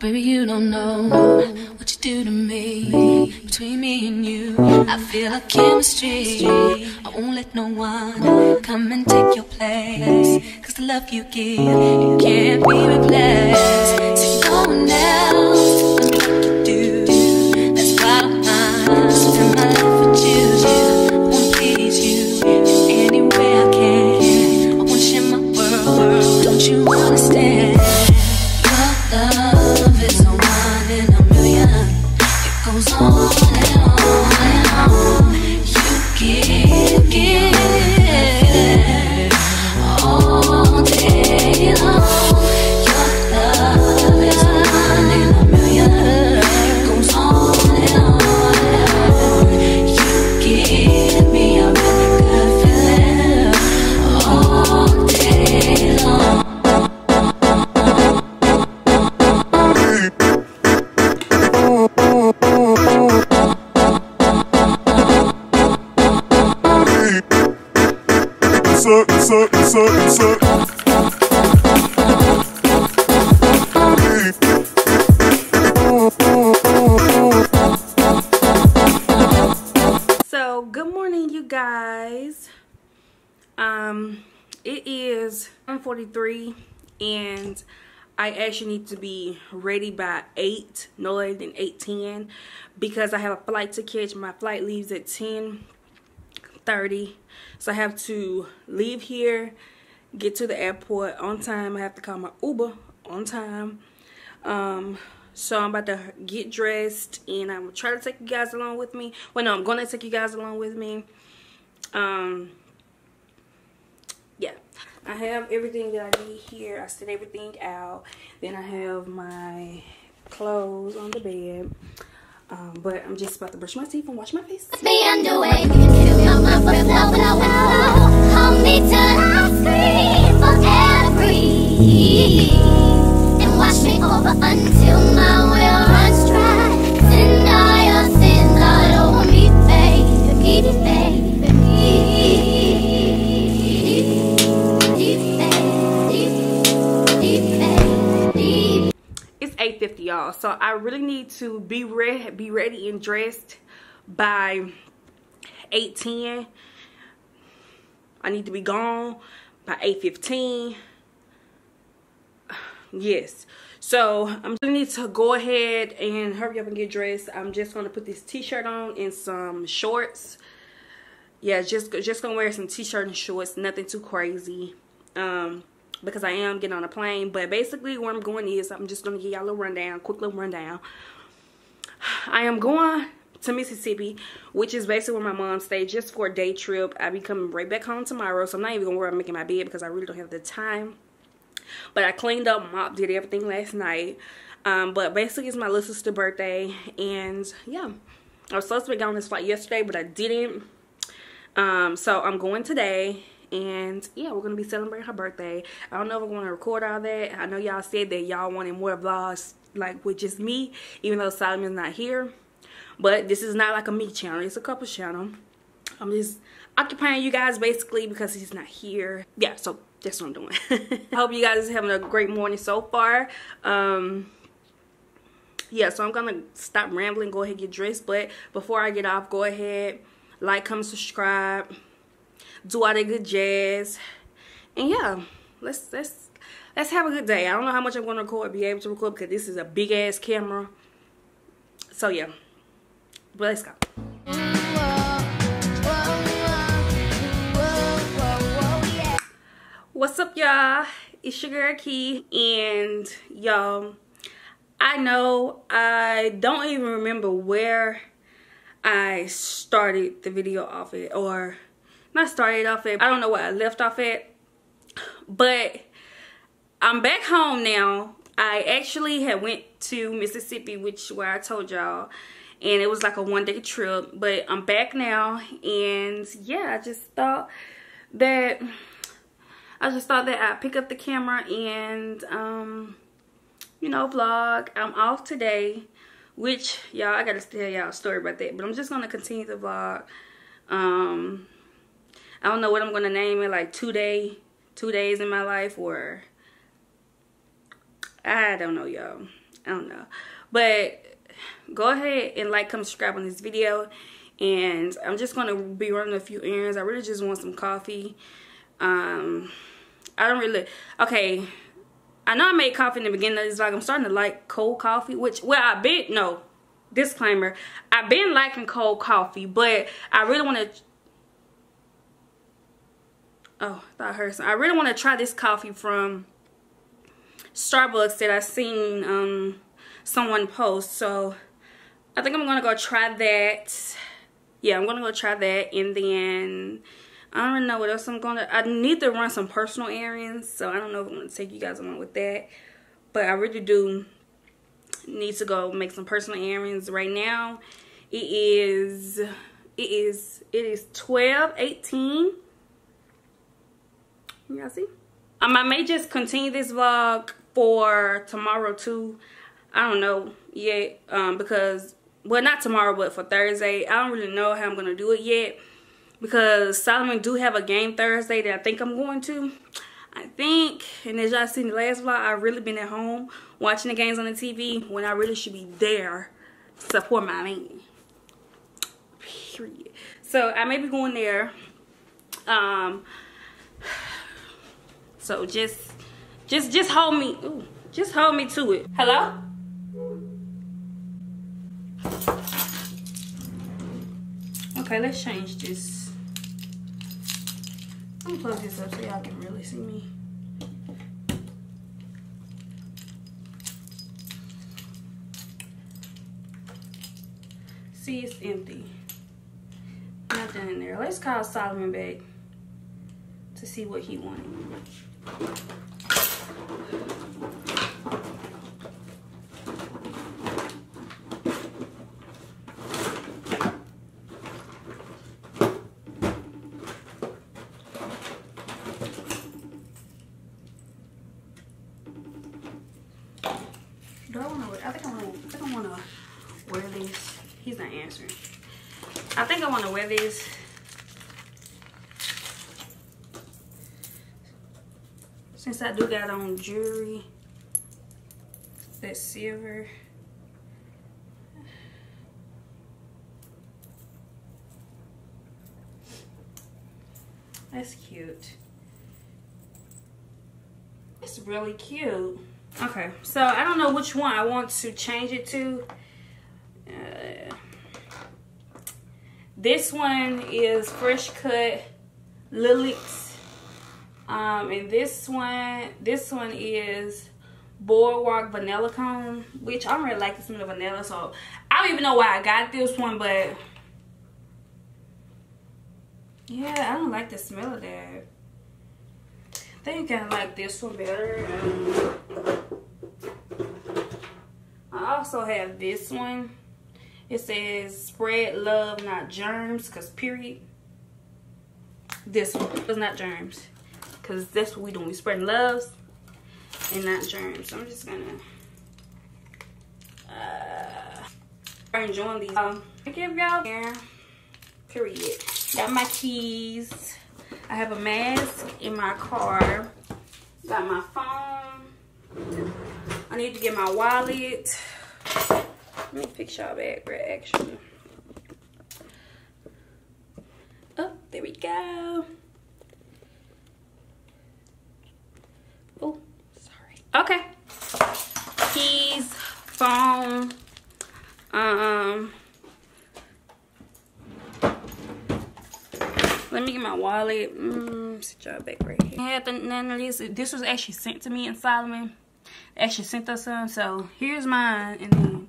Baby, you don't know what you do to me. Between me and you, I feel a chemistry. I won't let no one come and take your place. Cause the love you give, it can't be replaced. So no one else knows what you do. That's why I'm. Spend my life with you. I wanna please you in any way I can. I wanna share my world. Don't you understand? Um, it is 1:43, and I actually need to be ready by eight, no later than eight ten, because I have a flight to catch. My flight leaves at ten thirty, so I have to leave here, get to the airport on time. I have to call my Uber on time. Um, so I'm about to get dressed and I'm gonna try to take you guys along with me. Well, no, I'm gonna take you guys along with me. Um, yeah, I have everything that I need here. I set everything out. Then I have my clothes on the bed. Um, but I'm just about to brush my teeth and wash my face. be 8.50 so i really need to be ready be ready and dressed by 8.10 i need to be gone by 8.15 yes. So i'm gonna need to go ahead and hurry up and get dressed. I'm just gonna put this t-shirt on and some shorts. Yeah just just gonna wear some t-shirt and shorts. Nothing too crazy. Um because i am getting on a plane. But basically where i'm going is i'm just gonna give y'all a rundown quick little rundown. I am going to mississippi which is basically where my mom stayed just for a day trip. I'll be coming right back home tomorrow so i'm not even gonna worry about making my bed because i really don't have the time. But I cleaned up, mopped, did everything last night. Um, but basically, it's my little sister's birthday, and yeah, I was supposed to be going on this flight yesterday, but I didn't. Um, so I'm going today, and yeah, we're gonna be celebrating her birthday. I don't know if I'm gonna record all that. I know y'all said that y'all wanted more vlogs, like with just me, even though Solomon's not here. But this is not like a me channel; it's a couple channel. I'm just occupying you guys basically because he's not here. Yeah, so that's what I'm doing. I hope you guys are having a great morning so far. Um, yeah, so I'm gonna stop rambling, go ahead and get dressed. But before I get off, go ahead, like, comment, subscribe, do all that good jazz, and yeah, let's let's let's have a good day. I don't know how much I'm gonna record, be able to record because this is a big ass camera. So yeah, but let's go. What's up, y'all? It's your girl Key, and y'all, I know I don't even remember where I started the video off at, or not started off at. I don't know what I left off at, but I'm back home now. I actually had went to Mississippi, which where I told y'all, and it was like a one day trip. But I'm back now, and yeah, I just thought that I just thought that I'd pick up the camera and, um, you know, vlog. I'm off today, which, y'all, I gotta tell y'all a story about that. But I'm just gonna continue the vlog. Um, I don't know what I'm gonna name it, like two day, two days in my life, or I don't know, y'all. I don't know. But go ahead and like, comment, subscribe on this video. And I'm just going to be running a few errands. I really just want some coffee. Um, I don't really... Okay, I know I made coffee in the beginning of this vlog. I'm starting to like cold coffee, which, well, I been, no, disclaimer. I've been liking cold coffee, but I really want to oh, that hurts. I really want to try this coffee from Starbucks that I seen um, someone post. So I think I'm going to go try that. Yeah, I'm going to go try that. And then I don't know what else I'm going to. I need to run some personal errands. So I don't know if I'm going to take you guys along with that. But I really do need to go make some personal errands right now. It is, it is, it is 12, 18 y'all see? Um i may just continue this vlog for tomorrow too. I don't know yet um because well not tomorrow but for thursday. I don't really know how i'm gonna do it yet because solomon do have a game thursday that i think i'm going to i think. And as y'all seen the last vlog I've really been at home watching the games on the tv when i really should be there to support my man. Period. So i may be going there um so just, just, just hold me. Ooh, just hold me to it. Hello? Okay, let's change this. Let me plug this up so y'all can really see me. See, it's empty. Nothing in there. Let's call Solomon back to see what he wanted. Do I want to? I think I want. I think I want to wear these. He's not answering. I think I want to wear these since I do got on jewelry that's silver that's cute. It's really cute. Okay so I don't know which one I want to change it to. Uh, this one is fresh cut lilacs um, and this one, this one is Boardwalk Vanilla Cone, which I don't really like the smell of vanilla. So I don't even know why I got this one, but yeah, I don't like the smell of that. I think I like this one better. I also have this one. It says spread love, not germs, because period. This one is not germs because that's what we doing. We spreading loves and not germs. So I'm just gonna uh enjoying these. Um, I give y'all here. Period. Got my keys. I have a mask in my car. Got my phone. I need to get my wallet. Let me fix y'all back actually. Oh, there we go. Oh, sorry. Okay. Keys, phone, um, let me get my wallet. Mm, sit y'all back right here. I had none of this. This was actually sent to me in Solomon. They actually sent us some. So here's mine, and then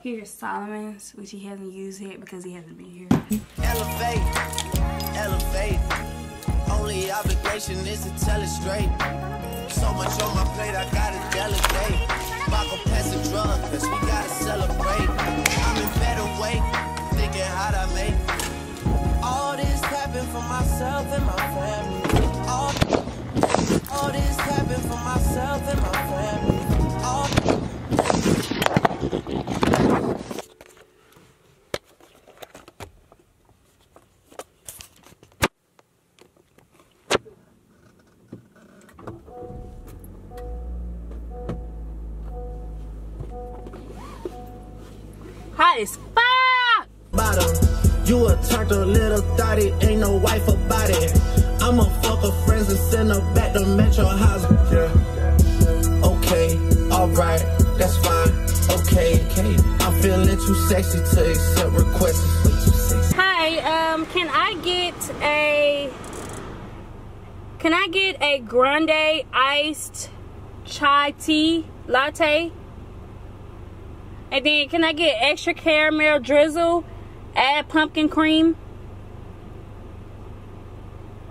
here's Solomon's, which he hasn't used yet because he hasn't been here. Elevate, elevate. Only obligation is to tell it straight. So much on my plate, I gotta delegate. Baka pass a drug, cause we gotta celebrate. Myself and my family. All, all this happened for myself and my family. A little thotty, ain't no wife about it. I'ma fuck her friends and send her back to Metro House. Yeah. Okay, alright, that's fine. Okay, okay. I'm feeling too sexy to accept requests. Way too sexy. Hi, um, can I get a can I get a grande iced chai tea latte? And then can I get extra caramel drizzle, add pumpkin cream,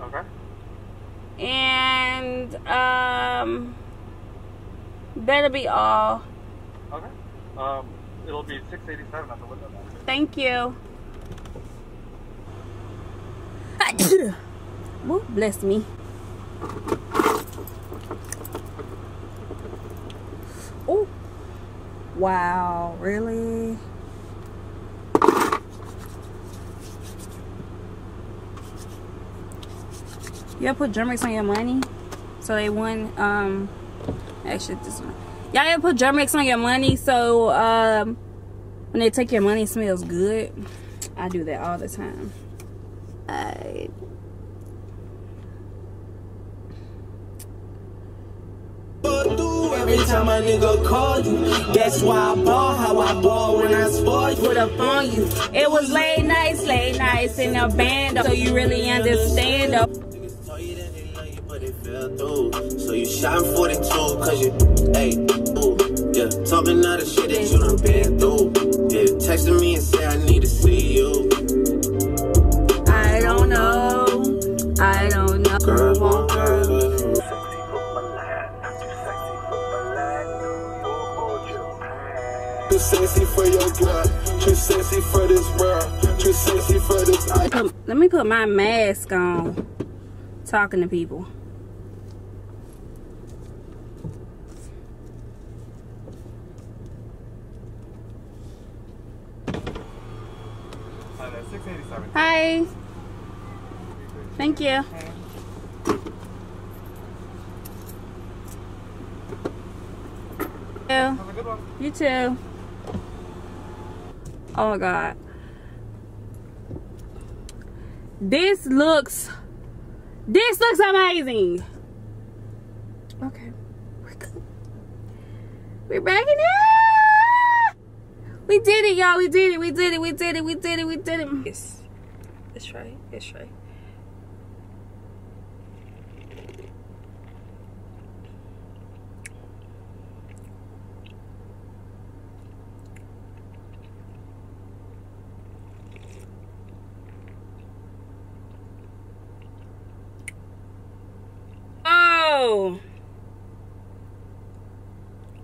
Okay. And um that'll be all. Okay. Um, it'll be 687 at the window. Thank you. Woo, bless me. Oh, wow, really? Gotta put Germix on your money so they won. Um, actually, this one. Y'all gotta put Germix on your money so um when they take your money, it smells good. I do that all the time. I Every time a nigga call you, that's why I ball how I ball when I you. put up on you. It was late nights, late nights in a band, so you really understand. They love you, but they fell through. So you shot 42, cause you, hey, ooh, yeah. Talking all the shit that you done been through. Yeah, texting me and say I need to see you. I don't know. I don't know. Girl, girl, girl. Too sexy for your girl. Too sexy for this world. Too sexy for this. Let me put my mask on. Talking to people. Uh, 687. Hi. Thank you. Yeah. Have a good one. You too. Oh my god. This looks this looks amazing. Okay. We're good. We're back in it. We did it, y'all. We did it. We did it. We did it. We did it. We did it. Yes. That's right. That's right. Oh.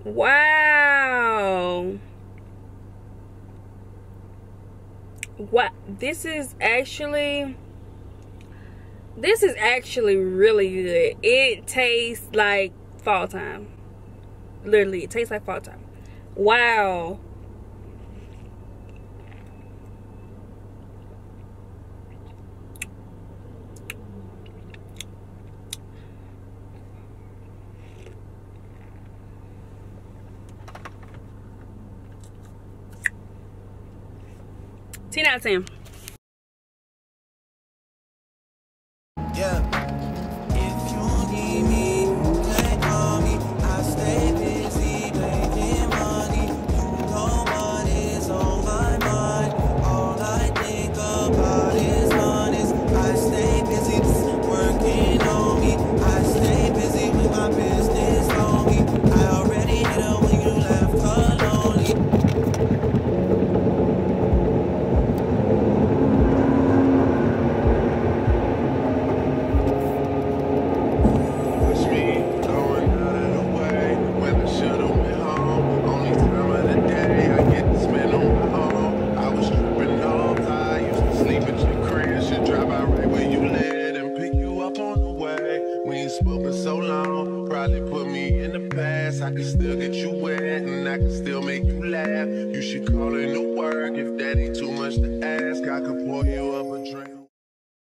Wow. What this is actually this is actually really good. It tastes like fall time. Literally, it tastes like fall time. Wow. Out of ten.